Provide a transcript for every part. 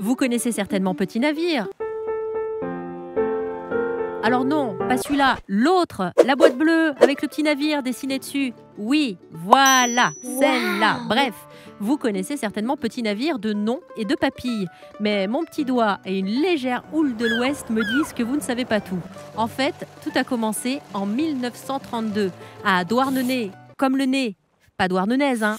Vous connaissez certainement Petit Navire. Alors non, pas celui-là, l'autre, la boîte bleue avec le petit navire dessiné dessus. Oui, voilà, celle-là. Bref, vous connaissez certainement Petit Navire de nom et de papilles. Mais mon petit doigt et une légère houle de l'Ouest me disent que vous ne savez pas tout. En fait, tout a commencé en 1932 à Douarnenez, comme le nez. Pas Douarnenez, hein.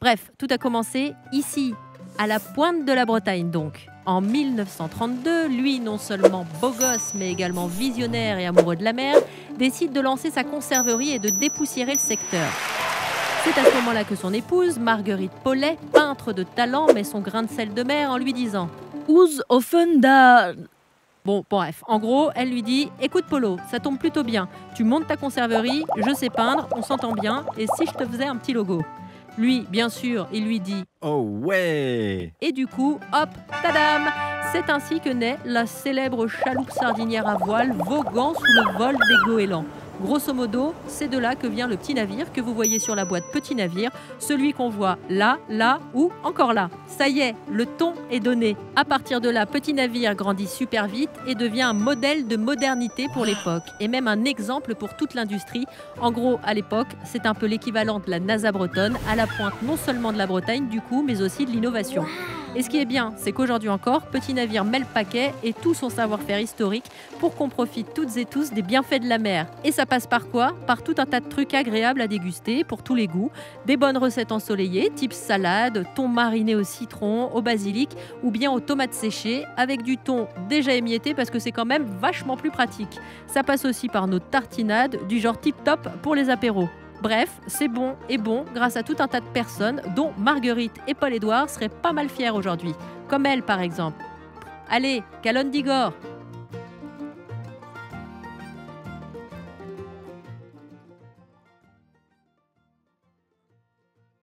Bref, tout a commencé ici, à la pointe de la Bretagne donc. En 1932, lui, non seulement beau gosse, mais également visionnaire et amoureux de la mer, décide de lancer sa conserverie et de dépoussiérer le secteur. C'est à ce moment-là que son épouse, Marguerite Paulet, peintre de talent, met son grain de sel de mer en lui disant Us offen da. Bon, bref, en gros, elle lui dit Écoute, Polo, ça tombe plutôt bien. Tu montes ta conserverie, je sais peindre, on s'entend bien, et si je te faisais un petit logo? Lui, bien sûr, il lui dit. Oh ouais. Et du coup, hop, tadam. C'est ainsi que naît la célèbre chaloupe sardinière à voile voguant sous le vol des goélands. Grosso modo, c'est de là que vient le petit navire que vous voyez sur la boîte Petit Navire, celui qu'on voit là, là ou encore là. Ça y est, le ton est donné. À partir de là, Petit Navire grandit super vite et devient un modèle de modernité pour l'époque et même un exemple pour toute l'industrie. En gros, à l'époque, c'est un peu l'équivalent de la NASA bretonne, à la pointe non seulement de la Bretagne du coup, mais aussi de l'innovation. Et ce qui est bien, c'est qu'aujourd'hui encore, Petit Navire met le paquet et tout son savoir-faire historique pour qu'on profite toutes et tous des bienfaits de la mer. Et ça passe par quoi? Par tout un tas de trucs agréables à déguster pour tous les goûts. Des bonnes recettes ensoleillées, type salade, thon mariné au citron, au basilic ou bien aux tomates séchées avec du thon déjà émietté parce que c'est quand même vachement plus pratique. Ça passe aussi par nos tartinades du genre tip top pour les apéros. Bref, c'est bon et bon grâce à tout un tas de personnes dont Marguerite et Paul-Édouard seraient pas mal fiers aujourd'hui, comme elle par exemple. Allez, Calonne d'Igor